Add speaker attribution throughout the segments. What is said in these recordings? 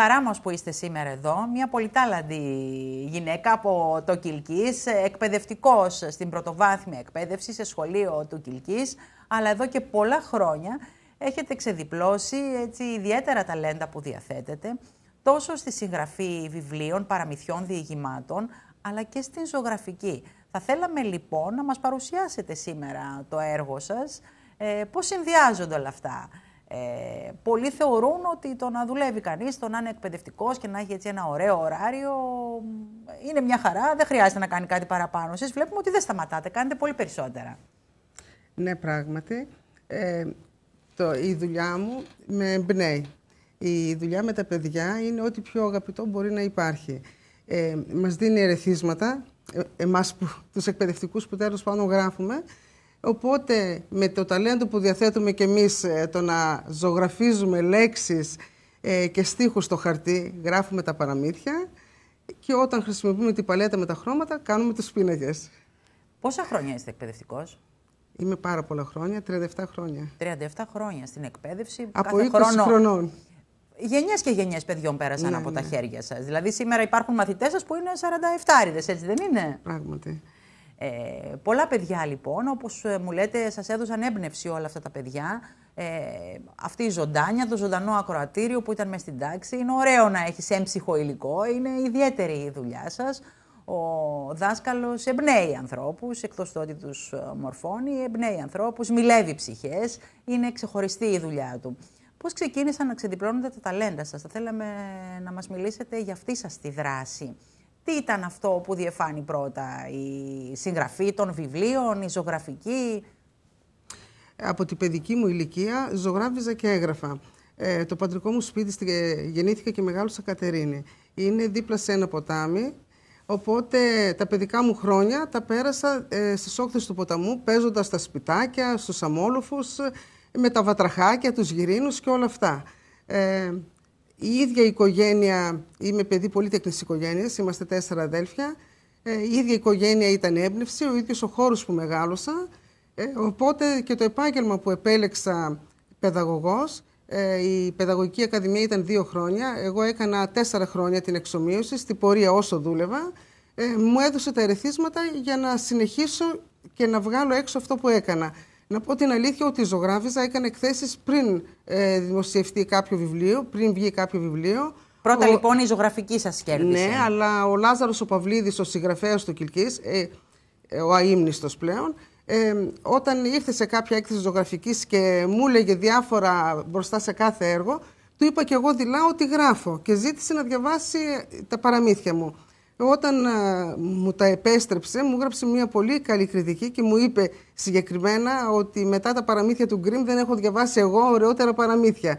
Speaker 1: Χαρά μας που είστε σήμερα εδώ. Μια πολυτάλαντη γυναίκα από το Κιλκής, εκπαιδευτικός στην πρωτοβάθμια εκπαίδευση σε σχολείο του Κιλκής, αλλά εδώ και πολλά χρόνια έχετε ξεδιπλώσει έτσι, ιδιαίτερα ταλέντα που διαθέτετε, τόσο στη συγγραφή βιβλίων, παραμυθιών, διηγημάτων, αλλά και στην ζωγραφική. Θα θέλαμε λοιπόν να μας παρουσιάσετε σήμερα το έργο σας, ε, πώς συνδυάζονται όλα αυτά; Ε, πολλοί θεωρούν ότι το να δουλεύει κανείς, το να είναι εκπαιδευτικός και να έχει έτσι ένα ωραίο ωράριο, είναι μια χαρά, δεν χρειάζεται να κάνει κάτι παραπάνω. Εσείς βλέπουμε ότι δεν σταματάτε, κάνετε πολύ περισσότερα.
Speaker 2: Ναι, πράγματι. Ε, το, η δουλειά μου με εμπνέει. Η δουλειά με τα παιδιά είναι ό,τι πιο αγαπητό μπορεί να υπάρχει. Ε, μας δίνει ερεθίσματα, ε, εμάς που, τους εκπαιδευτικούς που τέλος πάνω γράφουμε, Οπότε με το ταλέντο που διαθέτουμε και εμείς ε, το να ζωγραφίζουμε λέξεις ε, και στίχους στο χαρτί, γράφουμε τα παραμύθια και όταν χρησιμοποιούμε την παλέτα με τα χρώματα κάνουμε τους πίνακες.
Speaker 1: Πόσα χρόνια είστε εκπαιδευτικός;
Speaker 2: Είμαι πάρα πολλά χρόνια, 37 χρόνια.
Speaker 1: 37 χρόνια στην εκπαίδευση.
Speaker 2: Από κάθε 20 χρόνο... χρονών.
Speaker 1: Γενιές και γενιές παιδιών πέρασαν ναι, από τα ναι. χέρια σας. Δηλαδή, σήμερα υπάρχουν μαθητές σας που είναι 47 έτσι δεν είναι;
Speaker 2: Πράγματι.
Speaker 1: Ε, πολλά παιδιά λοιπόν, όπως ε, μου λέτε, σας έδωσαν έμπνευση όλα αυτά τα παιδιά. Ε, αυτή η ζωντάνια, το ζωντανό ακροατήριο που ήταν μέσα στην τάξη. Είναι ωραίο να έχεις έμψυχο υλικό, είναι ιδιαίτερη η δουλειά σας. Ο δάσκαλος εμπνέει ανθρώπους, εκτός του ότι τους ε, μορφώνει, εμπνέει ανθρώπους, μιλεύει ψυχές, είναι ξεχωριστή η δουλειά του. Πώς ξεκίνησαν να ξεδιπλώνονται τα ταλέντα σας, θα θέλαμε να μας μιλήσετε για αυτή σας τη δράση. Τι ήταν αυτό που διεφάνει πρώτα, η συγγραφή των βιβλίων, η ζωγραφική;
Speaker 2: Από την παιδική μου ηλικία ζωγράφιζα και έγραφα. Ε, το πατρικό μου σπίτι γεννήθηκα και μεγάλωσα Κατερίνη. Είναι δίπλα σε ένα ποτάμι, οπότε τα παιδικά μου χρόνια τα πέρασα ε, στις όχθες του ποταμού, παίζοντας στα σπιτάκια, στους αμόλοφους, με τα βατραχάκια, τους γυρίνους και όλα αυτά. Ε, η ίδια οικογένεια, είμαι παιδί πολύτεκνη οικογένειας, είμαστε τέσσερα αδέλφια. Ε, η ίδια οικογένεια ήταν έμπνευση, ο ίδιος ο χώρος που μεγάλωσα. Ε, οπότε και το επάγγελμα που επέλεξα παιδαγωγός, ε, η Παιδαγωγική Ακαδημία ήταν δύο χρόνια. Εγώ έκανα τέσσερα χρόνια την εξομοίωση, στην πορεία όσο δούλευα. Ε, μου έδωσε τα ερεθίσματα για να συνεχίσω και να βγάλω έξω αυτό που έκανα. Να πω την αλήθεια ότι ζωγράφιζα, έκανε εκθέσεις πριν ε, δημοσιευτεί κάποιο βιβλίο, πριν βγει κάποιο βιβλίο.
Speaker 1: Πρώτα λοιπόν η ζωγραφική σας κέρδισε.
Speaker 2: Ναι, αλλά ο Λάζαρος ο Παυλίδης, ο συγγραφέας του Κιλκής, ε, ε, ο αείμνηστος πλέον, ε, όταν ήρθε σε κάποια έκθεση ζωγραφικής και μου έλεγε διάφορα μπροστά σε κάθε έργο, του είπα και εγώ δειλά ότι γράφω και ζήτησε να διαβάσει τα παραμύθια μου. Όταν α, μου τα επέστρεψε, μου έγραψε μια πολύ καλή κριτική και μου είπε συγκεκριμένα ότι μετά τα παραμύθια του Γκριμ δεν έχω διαβάσει εγώ ωραιότερα παραμύθια.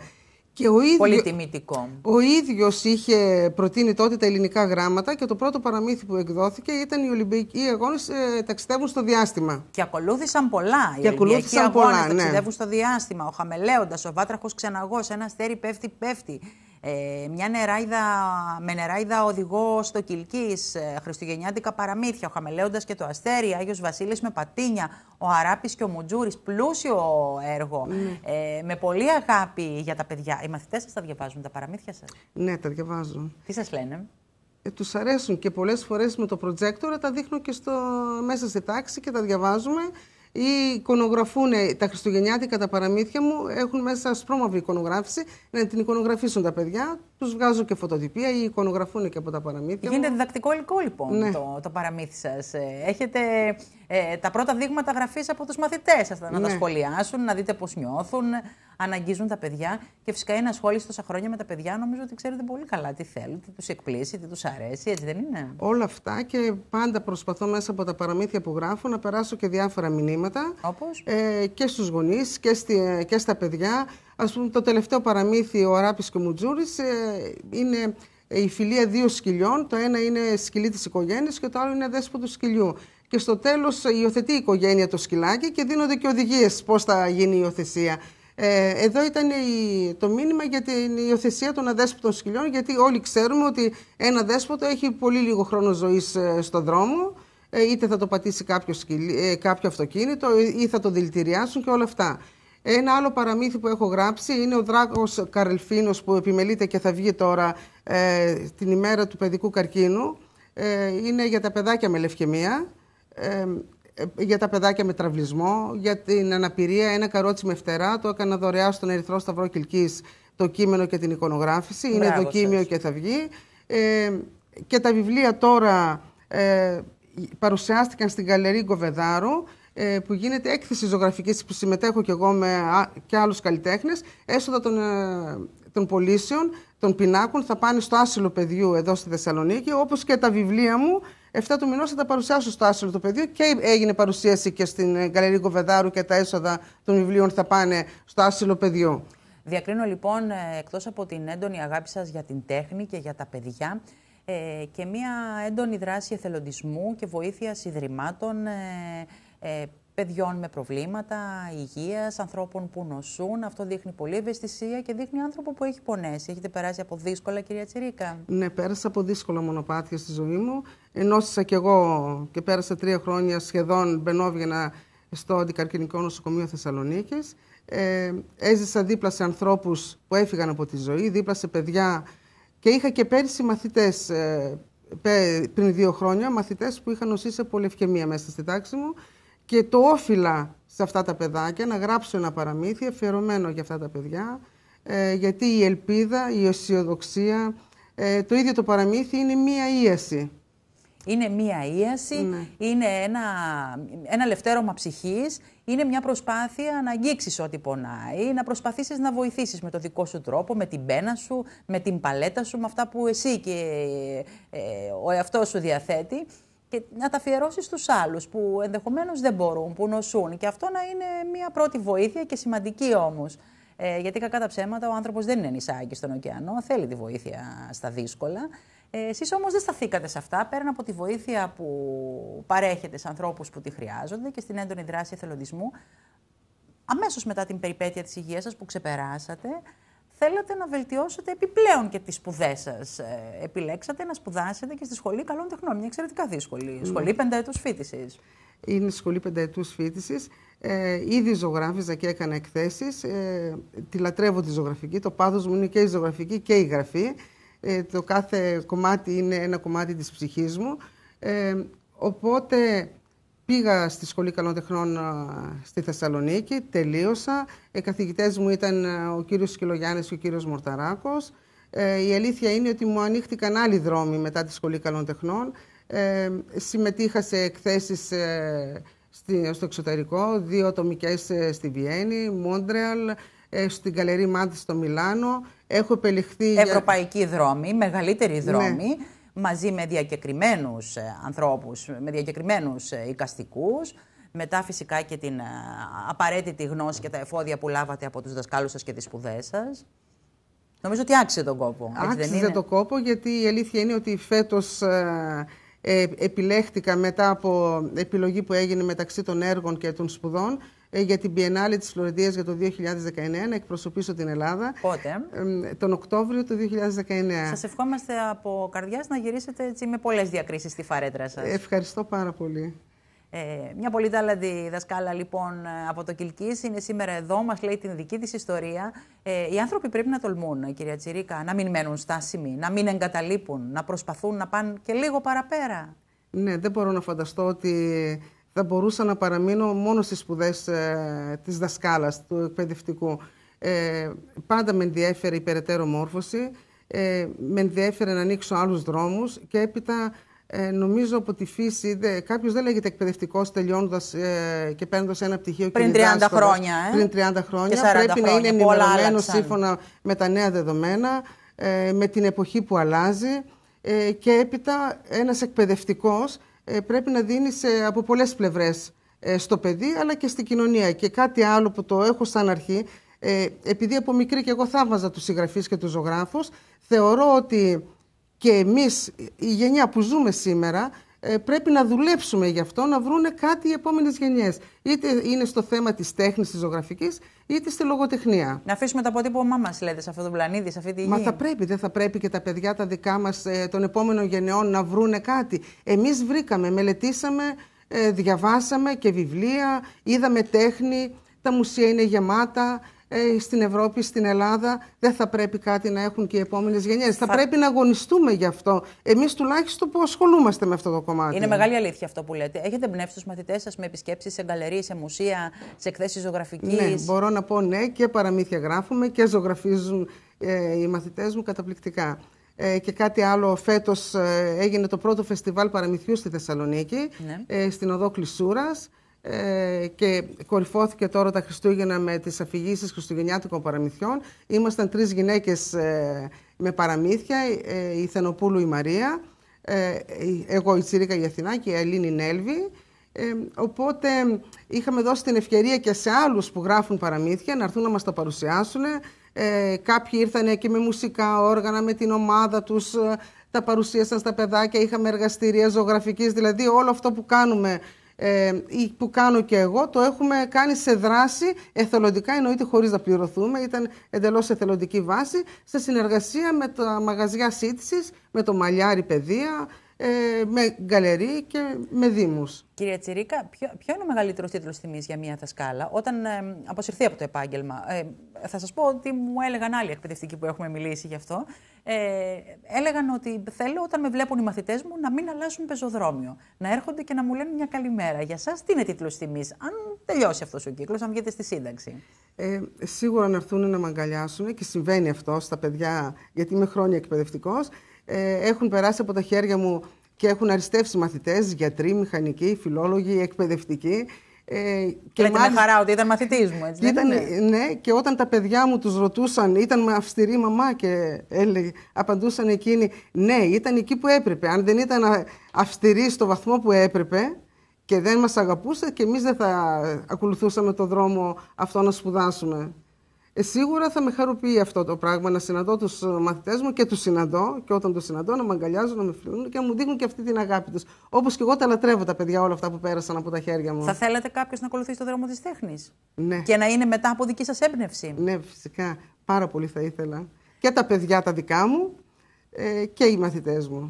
Speaker 1: Και ο ίδιο, πολύ τιμητικό.
Speaker 2: Ο ίδιος είχε προτείνει τότε τα ελληνικά γράμματα και το πρώτο παραμύθι που εκδόθηκε ήταν οι Ολυμπιακοί Αγώνες ε, ταξιδεύουν στο διάστημα.
Speaker 1: Και ακολούθησαν πολλά.
Speaker 2: Και οι ακολούθησαν
Speaker 1: Ολυμπιακοί
Speaker 2: πολλά,
Speaker 1: Αγώνες ναι. ταξιδεύουν στο διάστημα. Ο Χαμελέοντας, ο Βάτραχος Ξεναγός, ένας αστέρι πέφτει πέφτει. Ε, μια νεράιδα, με νεράιδα οδηγό στο Κιλκής, ε, χριστουγεννιάτικα παραμύθια, ο Χαμελέοντας και το Αστέρι, Άγιος Βασίλης με πατίνια, ο Αράπης και ο Μουτζούρης, πλούσιο έργο, ε, με πολύ αγάπη για τα παιδιά. Οι μαθητές σας τα διαβάζουν τα παραμύθια σας;
Speaker 2: Ναι, τα διαβάζουν.
Speaker 1: Τι σας λένε;
Speaker 2: Ε, τους αρέσουν και πολλές φορές με το προτζέκτορα τα δείχνω και στο, μέσα στη τάξη και τα διαβάζουμε ή εικονογραφούν τα χριστουγεννιάτικα τα παραμύθια μου, έχουν μέσα σπρώμαυρη εικονογράφηση, να την εικονογραφήσουν τα παιδιά. Τους βγάζω και φωτοτυπία ή εικονογραφούν και από τα παραμύθια.
Speaker 1: Γίνεται διδακτικό υλικό λοιπόν ναι. το, το παραμύθι σας. Ε, έχετε ε, τα πρώτα δείγματα γραφής από τους μαθητές σας να ναι. τα σχολιάσουν, να δείτε πώς νιώθουν, αναγγίζουν τα παιδιά. Και φυσικά είναι ασχόληση τόσα χρόνια με τα παιδιά. Νομίζω ότι ξέρετε πολύ καλά τι θέλουν, τι τους εκπλήσει, τι τους αρέσει, έτσι δεν είναι;
Speaker 2: Όλα αυτά και πάντα προσπαθώ μέσα από τα παραμύθια που γράφω να περάσω και διάφορα μηνύματα.
Speaker 1: Όπως;
Speaker 2: Ε, και στους γονείς και, στη, και στα παιδιά. Α πούμε, το τελευταίο παραμύθι, ο Αράπης και ο Μουτζούρης, ε, είναι η φιλία δύο σκυλιών. Το ένα είναι σκυλί της οικογένειας και το άλλο είναι δέσποτο σκυλιού και στο τέλος υιοθετεί η οικογένεια το σκυλάκι και δίνονται και οδηγίες πώς θα γίνει η υιοθεσία. Ε, εδώ ήταν η, το μήνυμα για την υιοθεσία των αδέσποτων σκυλιών, γιατί όλοι ξέρουμε ότι ένα δέσποτο έχει πολύ λίγο χρόνο ζωής ε, στον δρόμο, ε, είτε θα το πατήσει κάποιος, σκυλί, ε, κάποιο αυτοκίνητο ή θα το δηλητηριάσουν και όλα αυτά. Ένα άλλο παραμύθι που έχω γράψει είναι ο δράκος Καρελφίνος που επιμελείται και θα βγει τώρα ε, την ημέρα του παιδικού καρκίνου. Ε, είναι για τα παιδάκια με λευκαιμία, ε, για τα παιδάκια με τραυλισμό, για την αναπηρία, ένα καρότσι με φτερά. Το έκανα δωρεά στον Ερυθρό Σταυρό Κιλκής το κείμενο και την εικονογράφηση. είναι δοκίμιο και θα βγει. Ε, και τα βιβλία τώρα ε, παρουσιάστηκαν στην Γαλερή Γκοβεδάρου ε, που γίνεται έκθεση ζωγραφικής που συμμετέχω και εγώ με και άλλους καλλιτέχνες. Έσοδα των, ε, των πωλήσεων, των πινάκων θα πάνε στο άσυλο παιδιού εδώ στη Θεσσαλονίκη, όπως και τα βιβλία μου 7 του μηνός θα τα παρουσιάσω στο άσυλο του παιδιού και έγινε παρουσίαση και στην Γαλερή Γκοβεδάρου και τα έσοδα των βιβλίων θα πάνε στο άσυλο παιδιού.
Speaker 1: Διακρίνω λοιπόν, ε, εκτός από την έντονη αγάπη σας για την τέχνη και για τα παιδιά, ε, και μία έντονη δράση εθελοντισμού και βοήθειας ιδρυμάτων ε, ε, παιδιών με προβλήματα υγείας, ανθρώπων που νοσούν. Αυτό δείχνει πολύ ευαισθησία και δείχνει άνθρωπο που έχει πονέσει. Έχετε περάσει από δύσκολα, κυρία Τσιρίκα.
Speaker 2: Ναι, πέρασα από δύσκολα μονοπάτια στη ζωή μου. Ενώσισα κι εγώ και πέρασα τρία χρόνια σχεδόν μπαινόβγαινα στο Αντικαρκυνικό Νοσοκομείο Θεσσαλονίκης. Ε, έζησα δίπλα σε ανθρώπους που έφυγαν από τη ζωή, δίπλα σε παιδιά και είχα και πέρυσι μαθητές, ε, πριν δύο χρόνια, μαθητές που είχαν νοσήσει από λευκαιμία μέσα στη τάξη μου και το όφυλα σε αυτά τα παιδάκια να γράψω ένα παραμύθι αφιερωμένο για αυτά τα παιδιά, ε, γιατί η ελπίδα, η αισιοδοξία, ε, το ίδιο το παραμύθι είναι μία ίαση.
Speaker 1: Είναι μία ίαση, ναι. είναι ένα, ένα λευτέρωμα ψυχής, είναι μια προσπάθεια να αγγίξεις ό,τι πονάει, να προσπαθήσεις να βοηθήσεις με το δικό σου τρόπο, με την πένα σου, με την παλέτα σου, με αυτά που εσύ και ε, ο εαυτός σου διαθέτει και να τα αφιερώσεις στους άλλους που ενδεχομένως δεν μπορούν, που νοσούν. Και αυτό να είναι μια πρώτη βοήθεια και σημαντική όμως. Ε, γιατί κακά τα ψέματα ο άνθρωπος δεν είναι νησάκι στον ωκεανό, θέλει τη βοήθεια στα δύσκολα. Ε, Εσείς όμως δεν σταθήκατε σε αυτά, πέραν από τη βοήθεια που παρέχετε σε ανθρώπους που τη χρειάζονται και στην έντονη δράση εθελοντισμού. Αμέσως μετά την περιπέτεια της υγείας σας που ξεπεράσατε, θέλατε να βελτιώσετε επιπλέον και τις σπουδές σας. Ε, επιλέξατε να σπουδάσετε και στη Σχολή Καλών Τεχνών. Μια εξαιρετικά δύσκολη mm. σχολή πενταετούς φίτηση.
Speaker 2: Είναι σχολή πενταετούς φίτηση. Ε, ήδη ζωγράφιζα και έκανα εκθέσεις. Ε, τη λατρεύω τη ζωγραφική. Το πάθος μου είναι και η ζωγραφική και η γραφή. Ε, το κάθε κομμάτι είναι ένα κομμάτι της ψυχής μου. Ε, οπότε πήγα στη Σχολή Καλών Τεχνών στη Θεσσαλονίκη, τελείωσα. Οι καθηγητές μου ήταν ο κύριος Σκυλογιάννης και ο κύριος Μορταράκος. Ε, η αλήθεια είναι ότι μου ανοίχτηκαν άλλοι δρόμοι μετά τη Σχολή Καλών Τεχνών. Ε, συμμετείχα σε εκθέσεις στο εξωτερικό, δύο ατομικές στη Βιέννη, Μόντρεαλ, στην Καλερί Μάντη στο Μιλάνο. Έχω επελεχθεί.
Speaker 1: Ευρωπαϊκή για... δρόμη, μεγαλύτερη ναι. Δρόμη, μαζί με διακεκριμένους ε, ανθρώπους, με διακεκριμένους ε, οικαστικούς. Μετά φυσικά και την ε, απαραίτητη γνώση και τα εφόδια που λάβατε από τους δασκάλους σας και τις σπουδές σας. Νομίζω ότι άξιζε τον κόπο.
Speaker 2: Άξιζε τον κόπο γιατί η αλήθεια είναι ότι φέτος ε, επιλέχτηκα μετά από επιλογή που έγινε μεταξύ των έργων και των σπουδών ε, για την Biennale της Φλωρεντίας για το 2019 να εκπροσωπήσω την Ελλάδα.
Speaker 1: Πότε;
Speaker 2: τον Οκτώβριο του 2019.
Speaker 1: Σας ευχόμαστε από καρδιάς να γυρίσετε έτσι με πολλές διακρίσεις στη φαρέτρα σας.
Speaker 2: Ευχαριστώ πάρα πολύ.
Speaker 1: Ε, μια πολύ τάλαντη δασκάλα λοιπόν από το Κιλκής είναι σήμερα εδώ, μας λέει την δική της ιστορία. Ε, οι άνθρωποι πρέπει να τολμούν, κυρία Τσιρίκα, να μην μένουν στάσιμοι, να μην εγκαταλείπουν, να προσπαθούν να πάνε και λίγο παραπέρα.
Speaker 2: Ναι, δεν μπορώ να φανταστώ ότι θα μπορούσα να παραμείνω μόνο στις σπουδές ε, της δασκάλας, του εκπαιδευτικού. Ε, πάντα με ενδιέφερε η περαιτέρω μόρφωση, ε, με ενδιέφερε να ανοίξω άλλους δρόμους και έπειτα ε, νομίζω από τη φύση, δε, κάποιος δεν λέγεται εκπαιδευτικός τελειώνοντας ε, και παίρνοντας ένα πτυχίο
Speaker 1: πριν 30 χρόνια. Ε;
Speaker 2: Πριν 30 χρόνια. Πρέπει να είναι ενημερωμένος σύμφωνα με τα νέα δεδομένα, ε, με την εποχή που αλλάζει ε, και έπειτα ένας εκπαιδευτικός ε, πρέπει να δίνει από πολλές πλευρές ε, στο παιδί αλλά και στην κοινωνία. Και κάτι άλλο που το έχω σαν αρχή, ε, επειδή από μικρή και εγώ θαύμαζα τους συγγραφείς και τους ζωγράφους, θεωρώ ότι και εμείς, η γενιά που ζούμε σήμερα, ε, πρέπει να δουλέψουμε γι' αυτό, να βρούνε κάτι οι επόμενες γενιές. Είτε είναι στο θέμα της τέχνης, της ζωγραφικής, είτε στη λογοτεχνία.
Speaker 1: Να αφήσουμε το αποτύπωμά μας, λέτε, σε αυτό το πλανήτη, σε αυτή τη γη.
Speaker 2: Μα θα πρέπει, δεν θα πρέπει και τα παιδιά τα δικά μας ε, των επόμενων γενεών να βρούνε κάτι. Εμείς βρήκαμε, μελετήσαμε, ε, διαβάσαμε και βιβλία, είδαμε τέχνη, τα μουσεία είναι γεμάτα, ε, στην Ευρώπη, στην Ελλάδα. Δεν θα πρέπει κάτι να έχουν και οι επόμενες γενιές. Θα... πρέπει να αγωνιστούμε γι' αυτό. Εμείς τουλάχιστον που ασχολούμαστε με αυτό το κομμάτι.
Speaker 1: Είναι μεγάλη αλήθεια αυτό που λέτε. Έχετε εμπνεύσει τους μαθητές σας με επισκέψεις σε γκαλερί, σε μουσεία, σε εκθέσεις ζωγραφικής;
Speaker 2: Ναι, μπορώ να πω ναι και παραμύθια γράφουμε και ζωγραφίζουν ε, οι μαθητές μου καταπληκτικά. Ε, και κάτι άλλο, φέτος ε, έγινε το πρώτο φεστιβάλ παραμυθιού στη Θεσσαλονίκη, ναι. ε, στην οδό Κλεισούρας ε, και κορυφώθηκε τώρα τα Χριστούγεννα με τις αφηγήσεις χριστουγεννιάτικων παραμυθιών. Ήμασταν τρεις γυναίκες ε, με παραμύθια, ε, η Θενοπούλου η Μαρία, εγώ η Τσίρικα η Αθηνά και η Ελλήνη Νέλβη. οπότε είχαμε δώσει την ευκαιρία και σε άλλους που γράφουν παραμύθια να έρθουν να μας τα παρουσιάσουν. κάποιοι ήρθαν και με μουσικά όργανα, με την ομάδα τους, τα παρουσίασαν στα παιδάκια, είχαμε εργαστήρια ζωγραφικής, δηλαδή όλο αυτό που κάνουμε ε, που κάνω και εγώ, το έχουμε κάνει σε δράση εθελοντικά, εννοείται χωρίς να πληρωθούμε, ήταν εντελώς εθελοντική βάση, σε συνεργασία με τα μαγαζιά σύντησης, με το Μαλλιάρι Παιδεία, ε, με γκαλερί και με δήμους.
Speaker 1: Κυρία Τσιρίκα, ποιο, ποιο είναι ο μεγαλύτερος τίτλος τιμής για μια δασκάλα όταν ε, αποσυρθεί από το επάγγελμα. Ε, θα σας πω ότι μου έλεγαν άλλοι εκπαιδευτικοί που έχουμε μιλήσει γι' αυτό. Ε, έλεγαν ότι θέλω όταν με βλέπουν οι μαθητές μου να μην αλλάζουν πεζοδρόμιο. Να έρχονται και να μου λένε μια καλημέρα. Για εσά, τι είναι τίτλος τιμής, αν τελειώσει αυτός ο κύκλος, αν βγείτε στη σύνταξη.
Speaker 2: Ε, σίγουρα να έρθουν να με αγκαλιάσουν και συμβαίνει αυτό στα παιδιά, γιατί είμαι χρόνια εκπαιδευτικός. Ε, έχουν περάσει από τα χέρια μου και έχουν αριστεύσει μαθητές, γιατροί, μηχανικοί, φιλόλογοι, εκπαιδευτικοί.
Speaker 1: Ε, και Λέτε μάλιστα... με χαρά ότι ήταν μαθητής μου, έτσι
Speaker 2: ήταν, Ναι, και όταν τα παιδιά μου τους ρωτούσαν, ήταν με αυστηρή μαμά και έλεγε, απαντούσαν εκείνοι, ναι, ήταν εκεί που έπρεπε. Αν δεν ήταν αυστηρή στο βαθμό που έπρεπε και δεν μας αγαπούσε και εμείς δεν θα ακολουθούσαμε το δρόμο αυτό να σπουδάσουμε. Ε, σίγουρα θα με χαροποιεί αυτό το πράγμα να συναντώ τους ε, μαθητές μου και τους συναντώ. Και όταν τους συναντώ, να με αγκαλιάζουν, να με φιλούν και να μου δείχνουν και αυτή την αγάπη τους. Όπως και εγώ τα λατρεύω τα παιδιά όλα αυτά που πέρασαν από τα χέρια μου.
Speaker 1: Θα θέλατε κάποιος να ακολουθήσει το δρόμο της τέχνης;
Speaker 2: Ναι.
Speaker 1: Και να είναι μετά από δική σας έμπνευση;
Speaker 2: Ναι, φυσικά. Πάρα πολύ θα ήθελα. Και τα παιδιά τα δικά μου ε, και οι μαθητές μου.